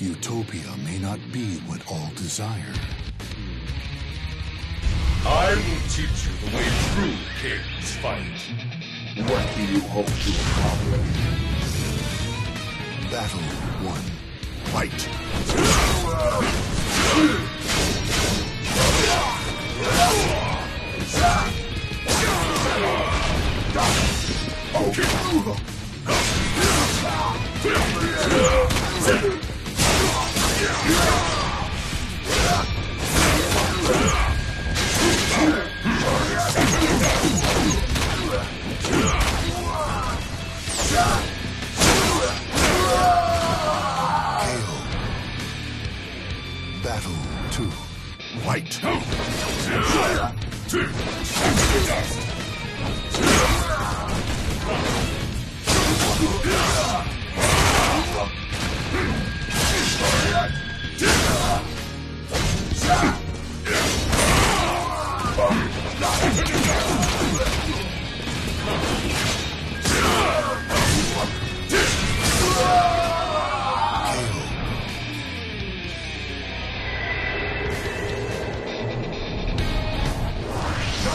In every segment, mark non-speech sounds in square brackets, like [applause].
Utopia may not be what all desire. I will teach you the way true Kane's fight. What do you hope to accomplish? Battle 1. Fight! KO. Battle 2. White. KO. [laughs]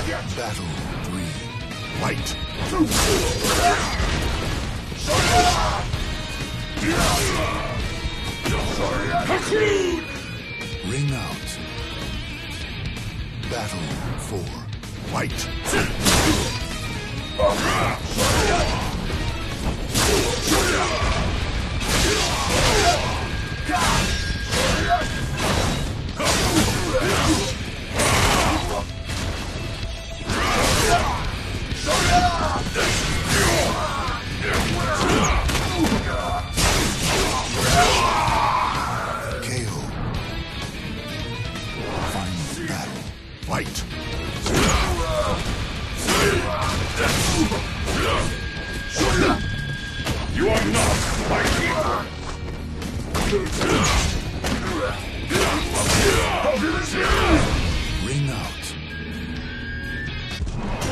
Battle 3. Fight! Ring out. Battle 4. Fight! Fight! You are not my equal. Ring out.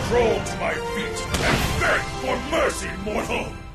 Crawl to my feet and beg for mercy, mortal!